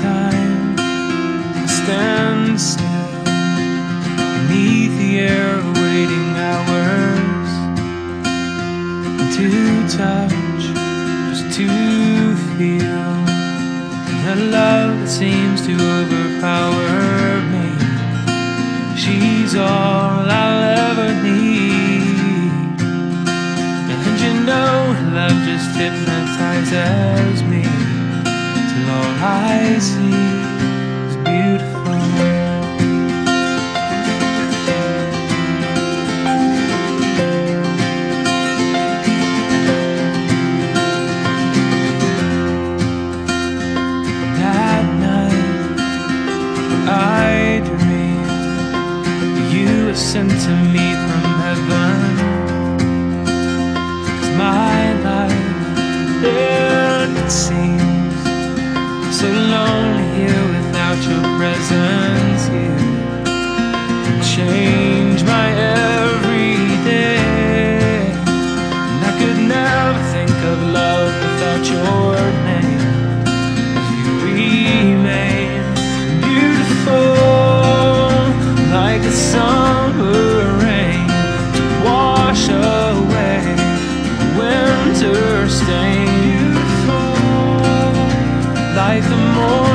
time I stand still beneath the air awaiting hours. And to touch just to feel a love that seems to overpower me. She's all I'll ever need. And you know love just hypnotizes me sent to me from heaven. 'Cause my life, it seems so lonely here without your presence here. You change my everyday, and I could never think of love without your name. You remain beautiful like the sun. understand. You for life the more